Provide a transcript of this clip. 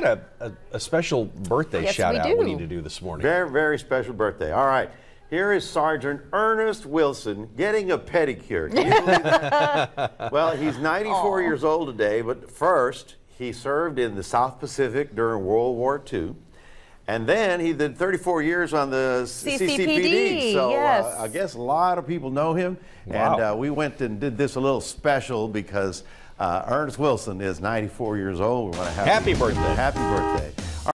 got a, a, a special birthday Yes, shout we out do. we need to do this morning. Very, very special birthday. All right. Here is Sergeant Ernest Wilson getting a pedicure. Can you believe that? well, he's 94 years old today, but first, he served in the South Pacific during World War II. And then he did 34 years on the C- CCPD, So yes. uh, I guess a lot of people know him. Wow. And uh, we went and did this a little special because uh, Ernest Wilson is 94 years old. We want to have Happy birthday. Happy birthday.